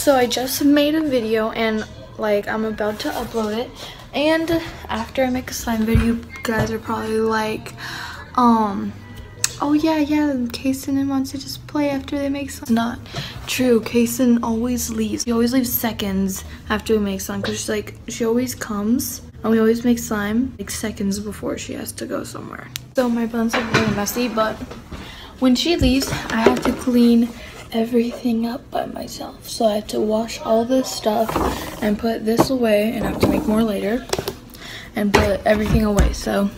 So I just made a video and like I'm about to upload it. And after I make a slime video, you guys are probably like, um, oh yeah, yeah, Kason wants to just play after they make slime. It's not true. Kason always leaves. He always leaves seconds after we make slime because she's like, she always comes and we always make slime like seconds before she has to go somewhere. So my buns are really messy, but when she leaves, I have to clean everything up by myself. So I have to wash all this stuff and put this away and I have to make more later and put everything away. So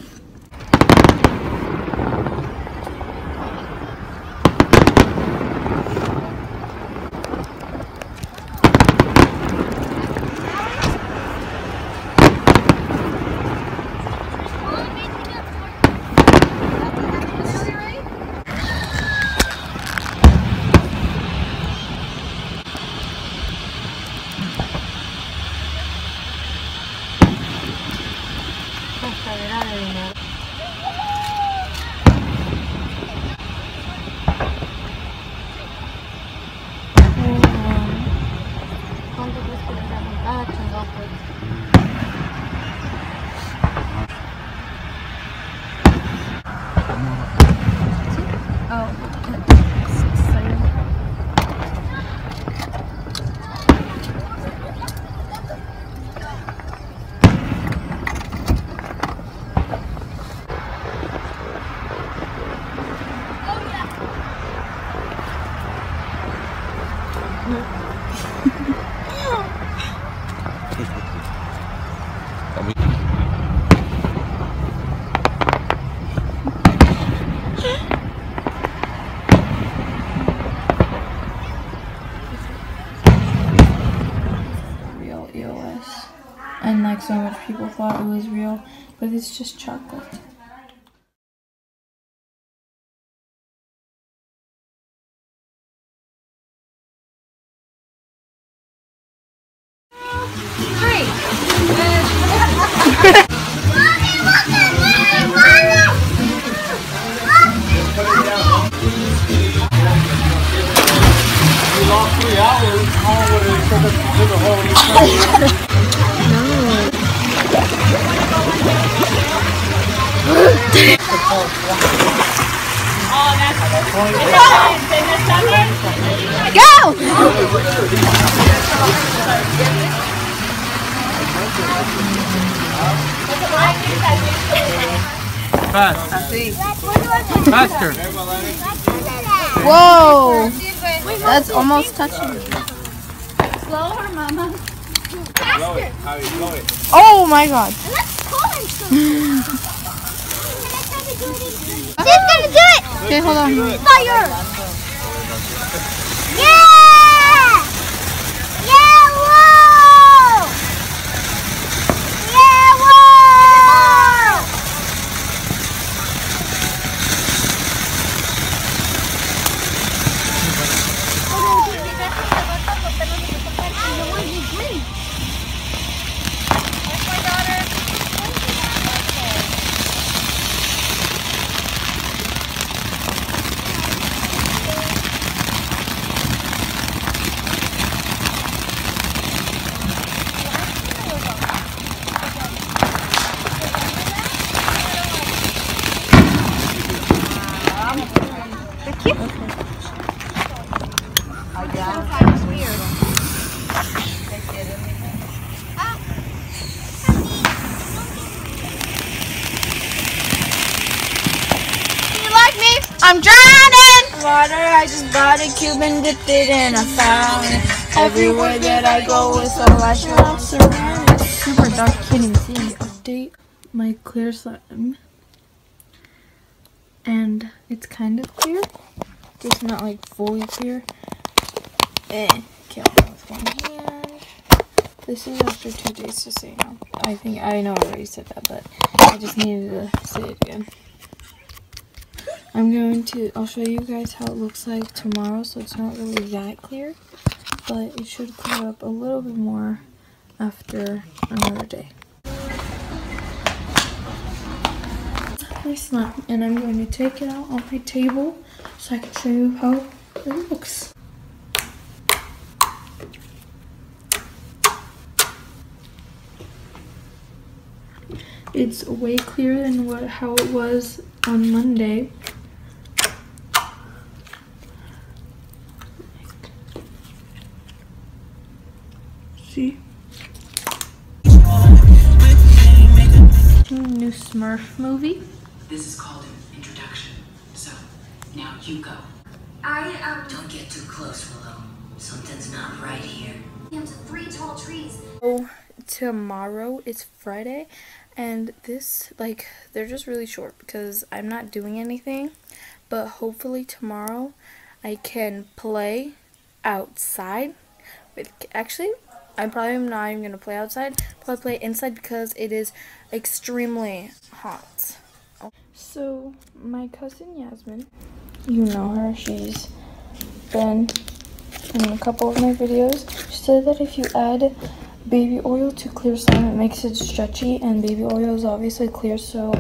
real EOS. And like so much people thought it was real, but it's just chocolate. Three hours. A hole country? Fast. Faster. Whoa! That's almost touching Oh my god. She's gonna do it! Okay, hold on. Fire! Yeah! Yeah, whoa! Yeah, whoa! You like me? I'm drowning! Water, I just bought a cube and dipped it in a fountain. Everywhere that I go is a light I'm surrounded. Super dark, can't even see. Update my clear slime. And it's kind of clear. Just not like fully clear. Eh. Kill it with one hand. This is after two days, just so you know. I think I know I already said that, but I just needed to say it again. I'm going to, I'll show you guys how it looks like tomorrow, so it's not really that clear, but it should clear up a little bit more after another day. My slime, and I'm going to take it out on my table so I can show you how it looks. It's way clearer than what how it was on Monday. Smurf movie. This is called an introduction. So, now you go. I um Don't get too close, Willow. Something's not right here. am to three tall trees. So tomorrow is Friday and this like they're just really short because I'm not doing anything but hopefully tomorrow I can play outside with actually I probably am not even gonna play outside probably play inside because it is extremely hot. So my cousin Yasmin you know her she's been in a couple of my videos. She said that if you add baby oil to clear slime it makes it stretchy and baby oil is obviously clear so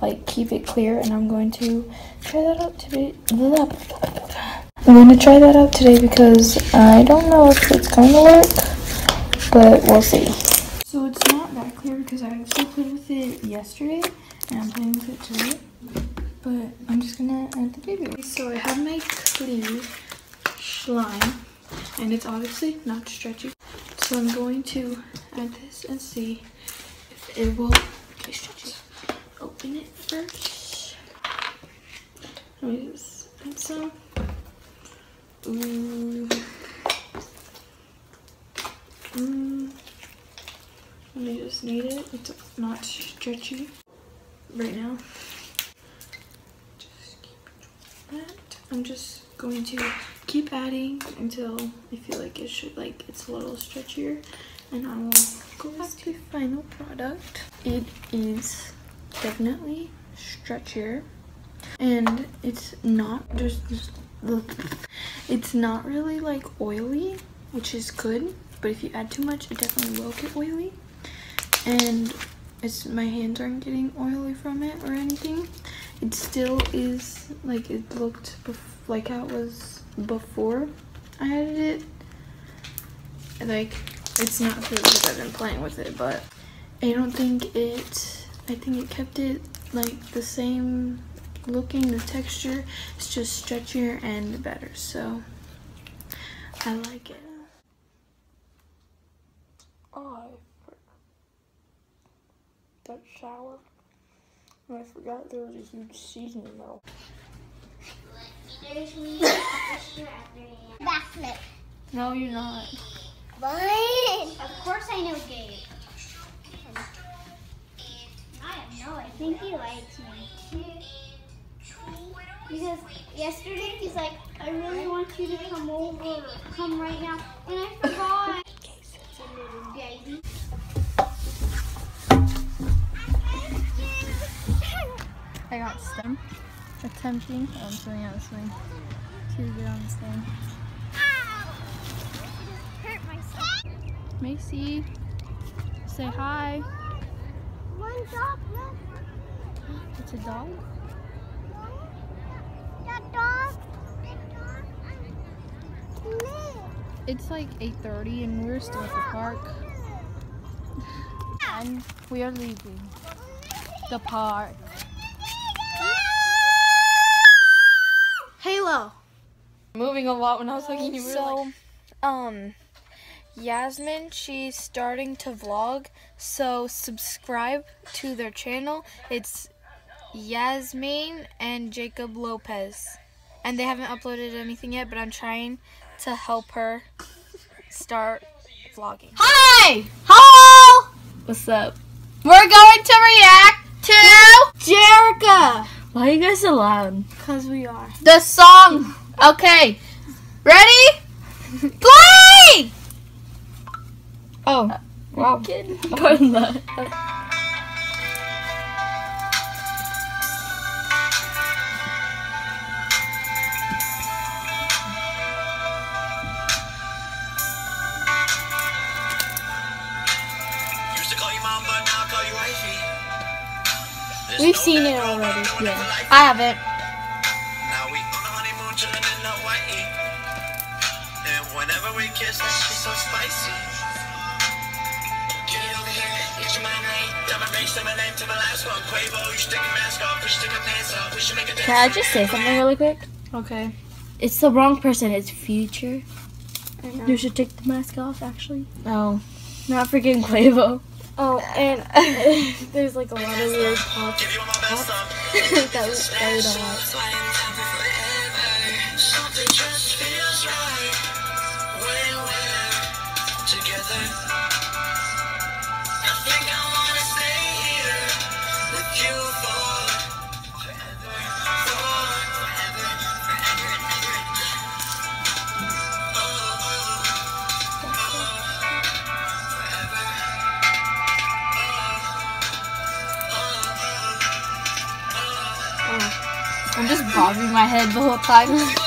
like keep it clear and i'm going to try that out today. I'm going to try that out today because i don't know if it's going to work but we'll see so it's not that clear because i actually played with it yesterday and i'm playing with it today but i'm just gonna add the baby so i have my clear slime and it's obviously not stretchy so I'm going to add this and see if it will okay, stretchy. Open it first. Let me some. Ooh. Me just need it. It's not stretchy right now. Just keep that. I'm just going to keep adding until I feel like it should like it's a little stretchier and I will go back to the final product. It is definitely stretchier and it's not just it's not really like oily which is good but if you add too much it definitely will get oily and it's my hands aren't getting oily from it or anything it still is like it looked like how it was before I added it. Like, it's not good because I've been playing with it, but I don't think it, I think it kept it like the same looking, the texture. It's just stretchier and better, so I like it. Oh, that shower. I forgot there was a huge seasoning though. Backflip. No, you're not. But of course I know Gabe. I have no I think he likes me. Because yesterday he's like, I really want you to come over, come right now, and I forgot. I got stem attempting. Oh, I'm showing how to swing. To get on this thing. Hurt myself. Macy, say hi. One dog. It's a dog. That dog. That dog. It's like 8.30 and we're still at the park. And we are leaving the park. Moving a lot when I was looking. You so, um, Yasmin, she's starting to vlog. So subscribe to their channel. It's Yasmin and Jacob Lopez. And they haven't uploaded anything yet, but I'm trying to help her start vlogging. Hi! Hello! What's up? We're going to react to Jerika! Why are you guys so loud? Because we are. the song. Okay. Ready? Play! Oh. Wow. Kid. Pardon that. Used to call you mom, but now I call you wifey. There's We've seen it already, yeah. I haven't. And whenever we kiss, that shit's so spicy. Get over here, get your mind, right? Diamond ring, say my name to the last one. Quavo, you should take your mask off. We should take our pants off. We should make a dance. Can I just say something really quick? Okay. It's the wrong person. It's Future. You should take the mask off, actually. Oh. Not freaking Quavo. Oh, and there's like a lot of weird pop Give you all my best stuff. that we, that we don't like. I'm just bobbing my head the whole time.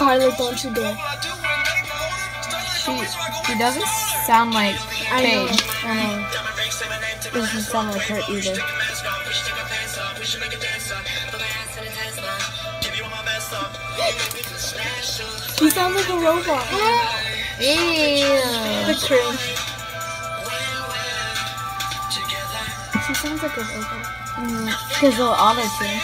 Put she ass in a Tesla. Give you all my best stuff. You make me feel special. He sounds like a robot. Ew. The cringe. When we're together. She sounds like a robot. Because of auto tune.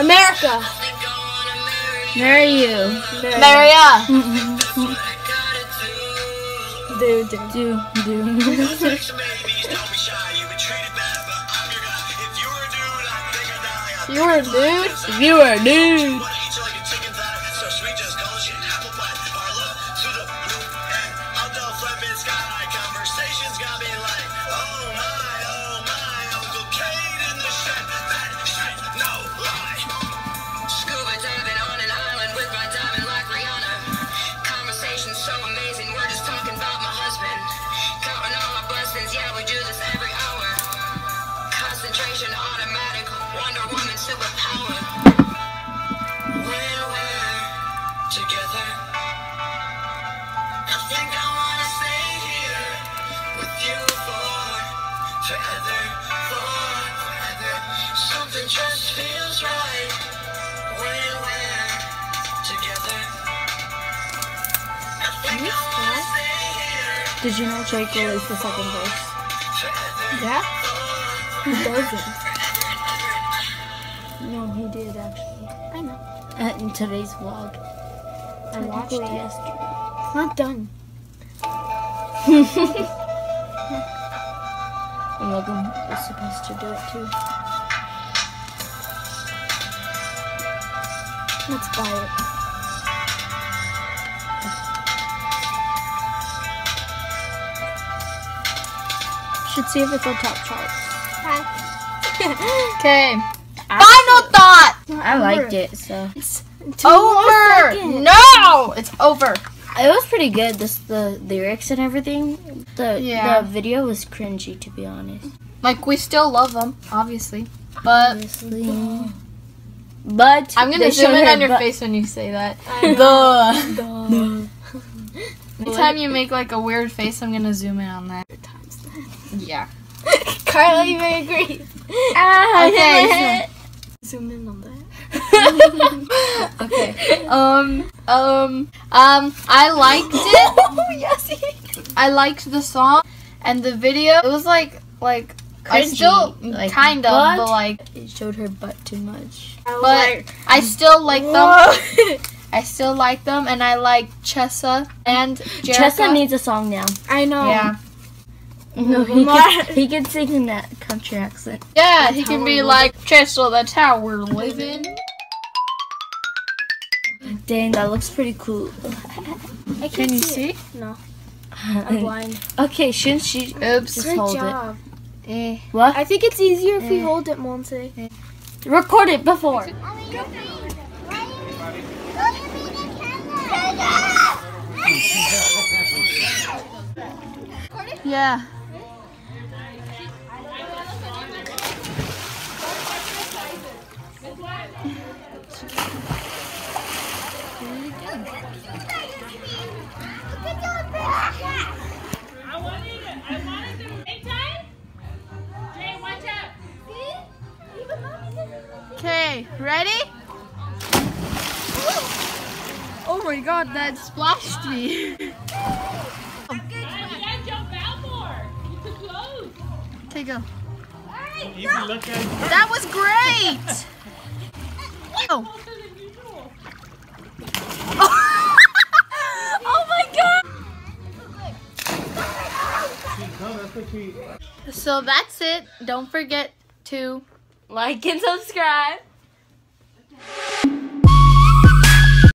America. America. Think I wanna marry you, Marry you. Maria! do. Do, do, do. be shy. You've been treated bad, but I'm your guy. If you were a dude, I think I'd die. I You were a dude? Did you know Jake released the second verse? Yeah? He doesn't? No, he did actually. I know. Uh, in today's vlog. I watched it yesterday. It's not done. And Logan was supposed to do it too. Let's buy it. Should see if it's on top charts. Okay. Final thought! I liked it, so Two more Over! No! It's over. it was pretty good. This the lyrics and everything. The Yeah. the video was cringy to be honest. Like, we still love them, obviously. But Obviously. But I'm gonna zoom in on your face when you say that. The Duh. Anytime you make like a weird face, I'm gonna zoom in on that. Yeah. Carla, you may agree. ah, Okay, Zoom in on that. Okay. Um. Um. Um. I liked it. Oh, yes. I liked the song and the video. It was like like I Cringy, still like, kind of, but- but like It showed her butt too much. but I still like them. I still like them, and I like Chessa and Jerika. Chessa needs a song now. I know. Yeah. No, he Lamar. can, he can sing in that country accent. Yeah, he can be like Chessa. That's how we're living. Dang, that looks pretty cool. I Can you see? see? it. No, I'm blind. okay, shouldn't she Oops. just Good hold job. Eh. What? I think it's easier if we hold it, Monse. Record it before. Yeah. Okay, ready? Oh my god, that splashed me. Okay, go. You can look at it. That was great! Oh So that's it. Don't forget to like and subscribe.